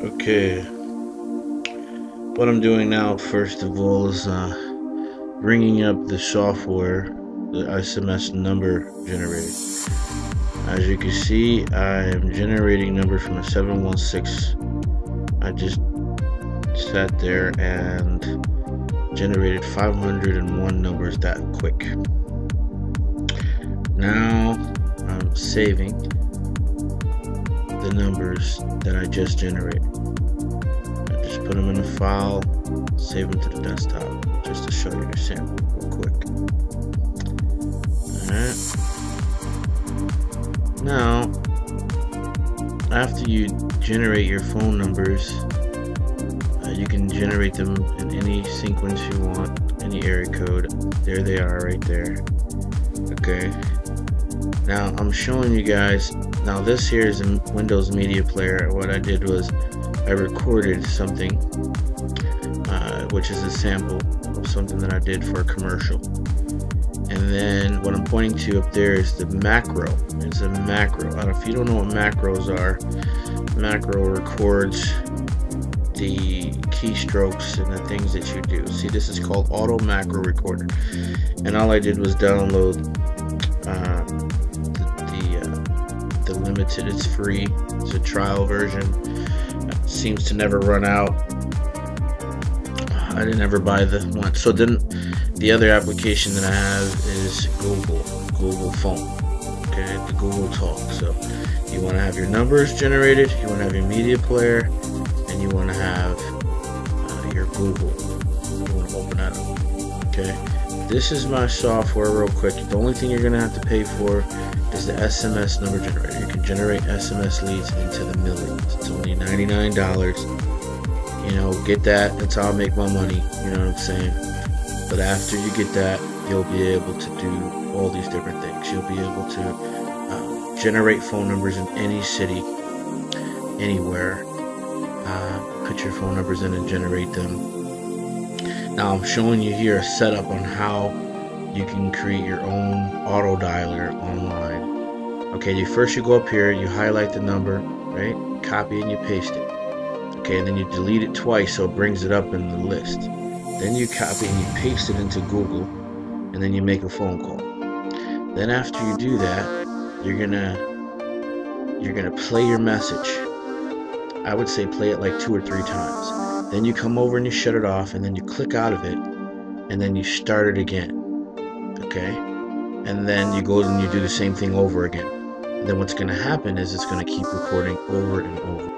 Okay. What I'm doing now, first of all, is uh, bringing up the software, the SMS number generator. As you can see, I am generating numbers from a 716. I just sat there and generated 501 numbers that quick. Now I'm saving the numbers that I just generated. I just put them in a file, save them to the desktop, just to show you the sample real quick. Alright. Now, after you generate your phone numbers, uh, you can generate them in any sequence you want, any area code. There they are right there. Okay. Now I'm showing you guys now this here is a Windows Media Player. What I did was I recorded something, uh, which is a sample of something that I did for a commercial. And then what I'm pointing to up there is the macro. It's a macro. if you don't know what macros are, macro records the keystrokes and the things that you do. See, this is called Auto Macro Recorder. And all I did was download uh, the limited. It's free. It's a trial version. It seems to never run out. I didn't ever buy the one. So then the other application that I have is Google, Google Phone. Okay, the Google Talk. So you want to have your numbers generated, you want to have your media player, and you want to have uh, your Google. You want to open that up. Okay. This is my software real quick. The only thing you're going to have to pay for is the SMS number generator. You can generate SMS leads into the millions. It's only $99. You know, get that. That's how I make my money. You know what I'm saying? But after you get that, you'll be able to do all these different things. You'll be able to uh, generate phone numbers in any city, anywhere. Uh, put your phone numbers in and generate them. Now I'm showing you here a setup on how you can create your own auto dialer online. Okay, you first you go up here, you highlight the number, right? Copy and you paste it. Okay, and then you delete it twice so it brings it up in the list. Then you copy and you paste it into Google, and then you make a phone call. Then after you do that, you're gonna you're gonna play your message. I would say play it like two or three times. Then you come over and you shut it off, and then you click out of it, and then you start it again okay? And then you go and you do the same thing over again. Then what's going to happen is it's going to keep recording over and over.